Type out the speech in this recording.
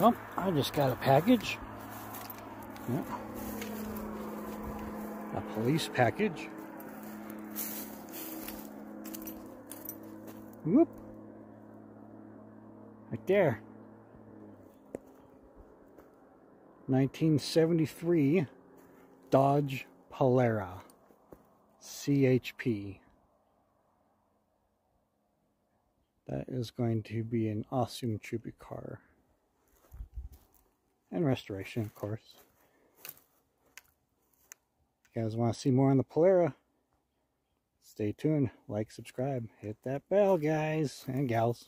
Well, I just got a package. A police package. Whoop. Right there. 1973 Dodge Polara CHP. That is going to be an awesome tribute car. And restoration, of course. If you guys want to see more on the Polara, stay tuned, like, subscribe, hit that bell, guys and gals.